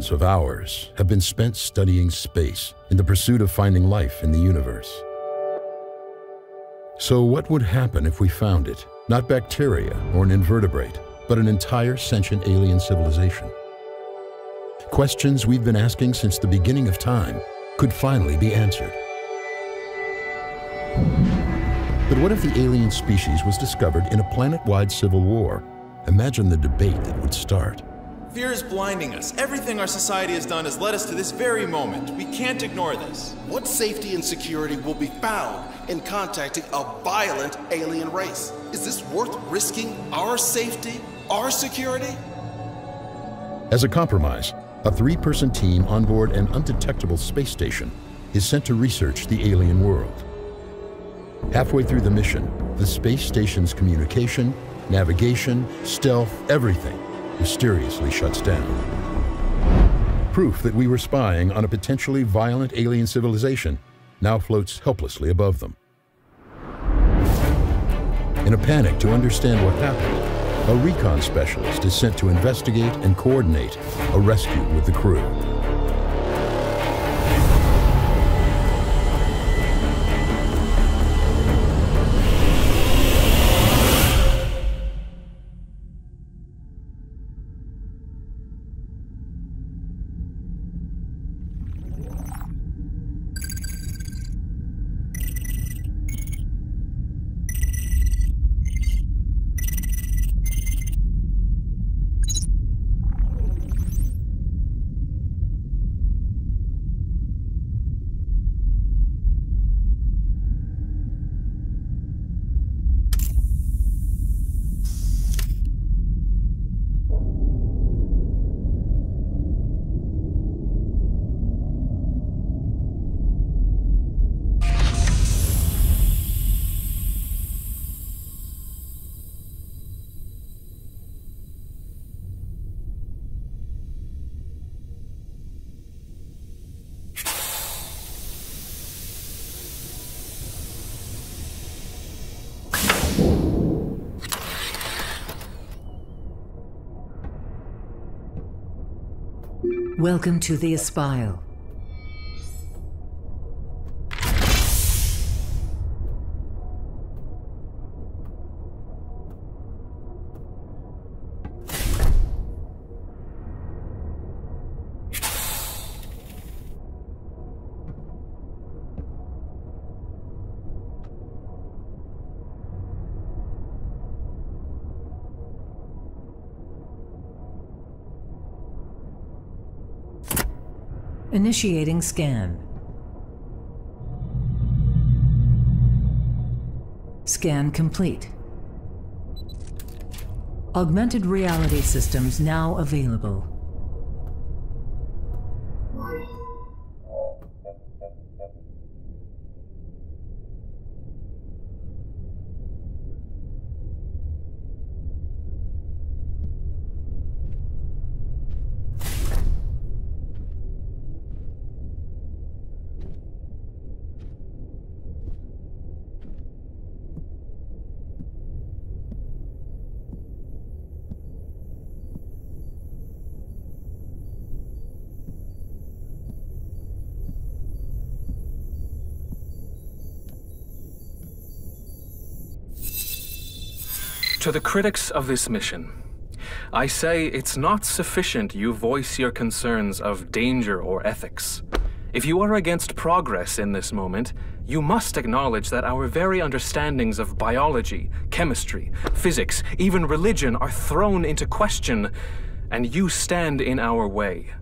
Millions of hours have been spent studying space in the pursuit of finding life in the universe? So what would happen if we found it? Not bacteria or an invertebrate, but an entire sentient alien civilization. Questions we've been asking since the beginning of time could finally be answered. But what if the alien species was discovered in a planet-wide civil war? Imagine the debate that would start. Fear is blinding us. Everything our society has done has led us to this very moment. We can't ignore this. What safety and security will be found in contacting a violent alien race? Is this worth risking our safety, our security? As a compromise, a three-person team on board an undetectable space station is sent to research the alien world. Halfway through the mission, the space station's communication, navigation, stealth, everything mysteriously shuts down. Proof that we were spying on a potentially violent alien civilization now floats helplessly above them. In a panic to understand what happened, a recon specialist is sent to investigate and coordinate a rescue with the crew. Welcome to the Espial. Initiating scan. Scan complete. Augmented reality systems now available. To the critics of this mission, I say it's not sufficient you voice your concerns of danger or ethics. If you are against progress in this moment, you must acknowledge that our very understandings of biology, chemistry, physics, even religion are thrown into question, and you stand in our way.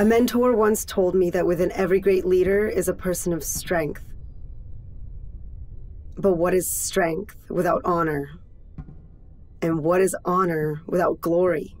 A mentor once told me that within every great leader is a person of strength. But what is strength without honor? And what is honor without glory?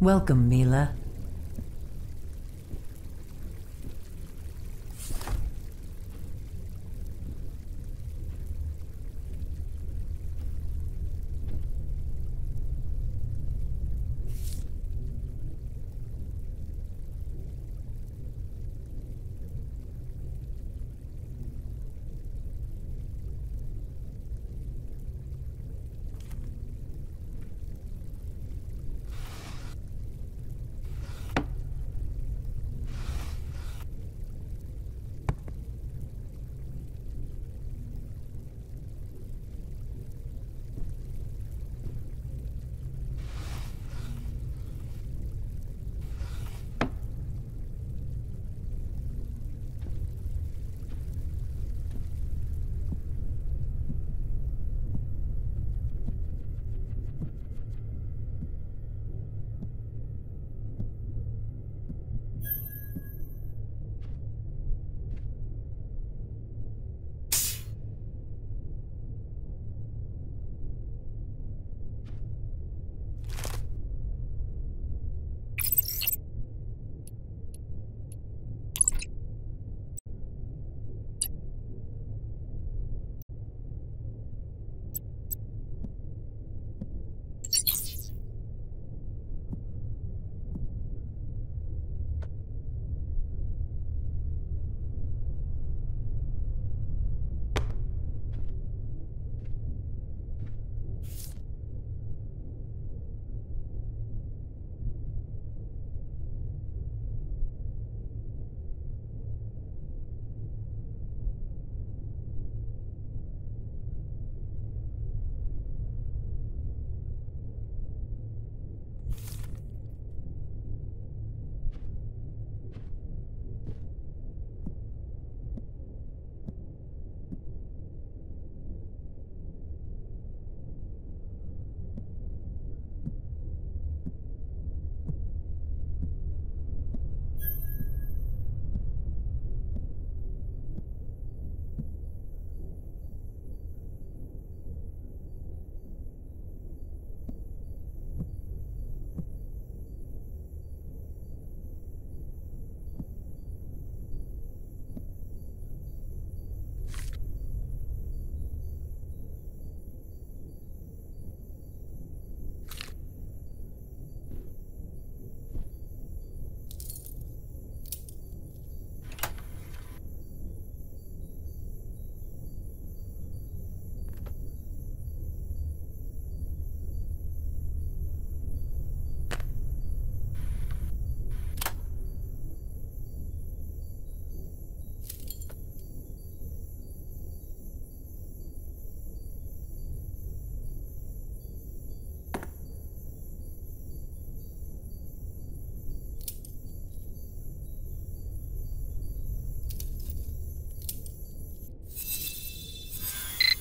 Welcome, Mila.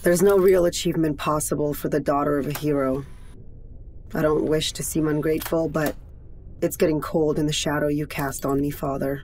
There's no real achievement possible for the daughter of a hero. I don't wish to seem ungrateful, but it's getting cold in the shadow you cast on me, Father.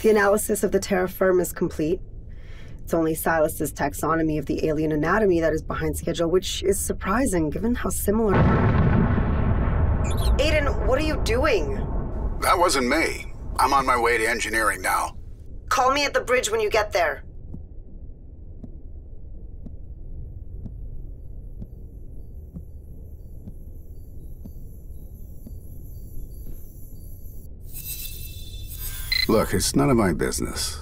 The analysis of the Terra firm is complete. It's only Silas's taxonomy of the alien anatomy that is behind schedule, which is surprising given how similar. Aiden, what are you doing? That wasn't me. I'm on my way to engineering now. Call me at the bridge when you get there. Look, it's none of my business.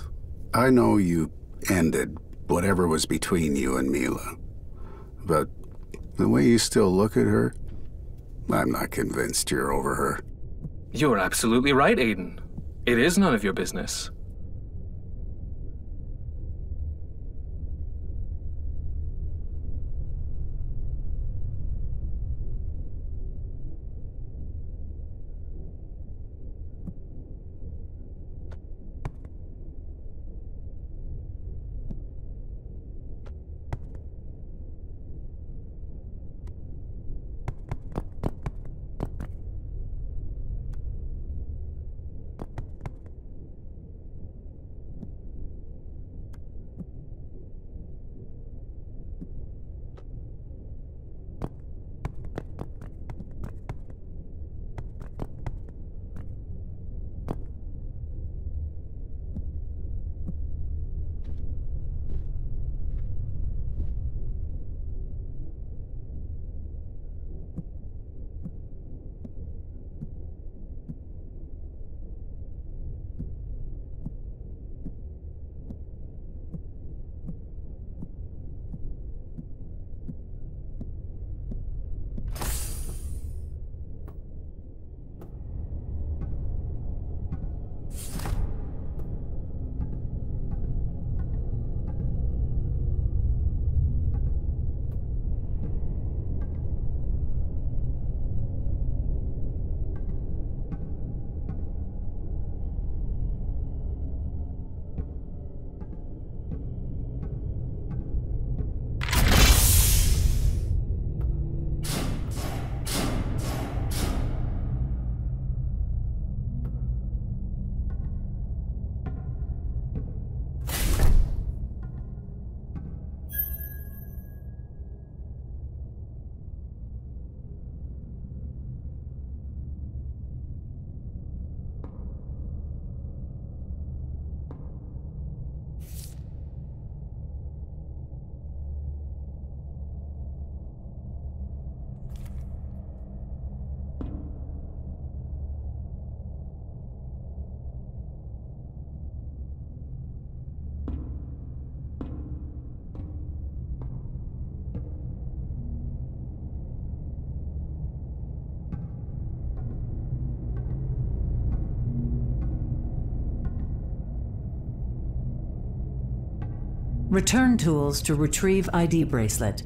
I know you ended whatever was between you and Mila. But the way you still look at her, I'm not convinced you're over her. You're absolutely right, Aiden. It is none of your business. Return tools to retrieve ID bracelet.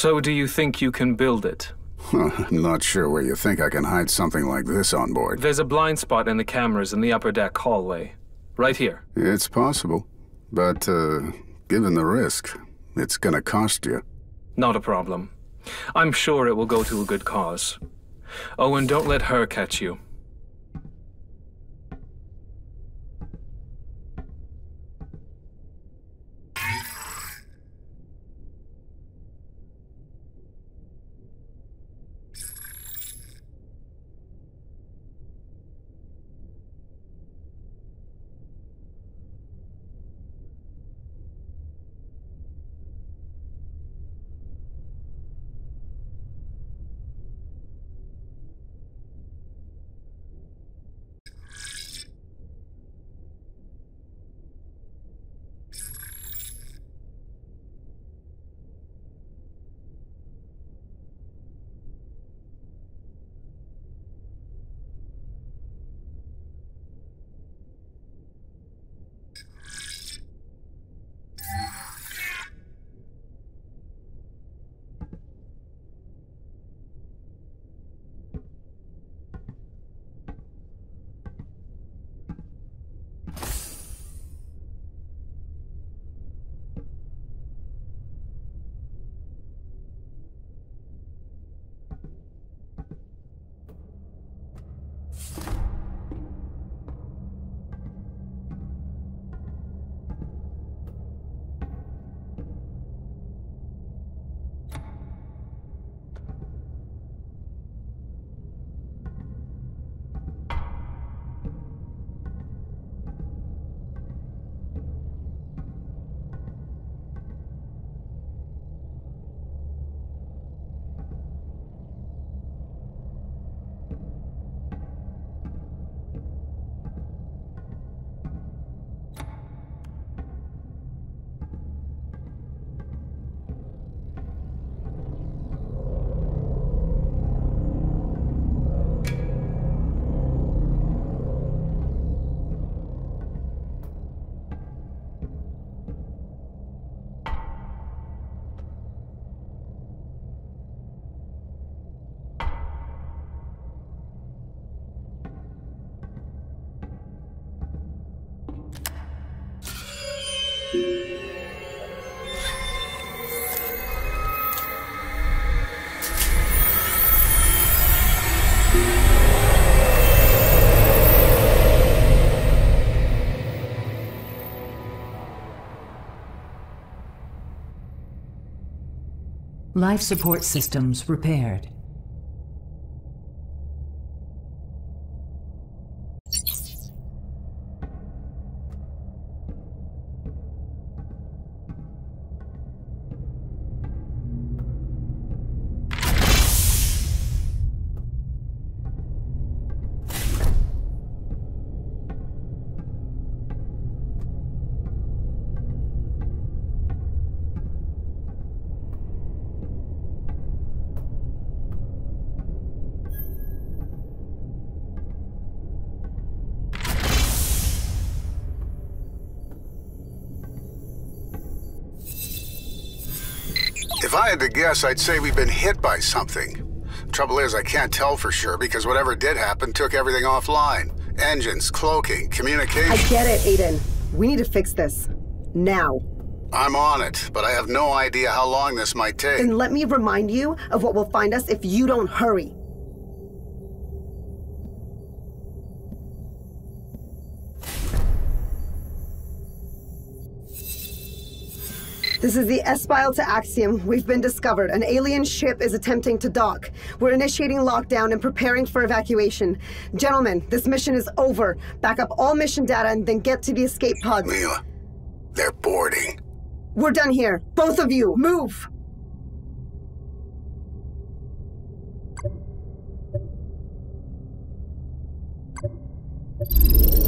So do you think you can build it? I'm not sure where you think I can hide something like this on board. There's a blind spot in the cameras in the upper deck hallway. Right here. It's possible. But, uh, given the risk, it's gonna cost you. Not a problem. I'm sure it will go to a good cause. Oh, and don't let her catch you. Life support systems repaired. Guess, I'd say we've been hit by something. Trouble is, I can't tell for sure because whatever did happen took everything offline. Engines, cloaking, communication. I get it, Aiden. We need to fix this. Now. I'm on it, but I have no idea how long this might take. Then let me remind you of what will find us if you don't hurry. This is the Espial to Axiom. We've been discovered. An alien ship is attempting to dock. We're initiating lockdown and preparing for evacuation. Gentlemen, this mission is over. Back up all mission data and then get to the escape pod. Mila, they're boarding. We're done here. Both of you, move! you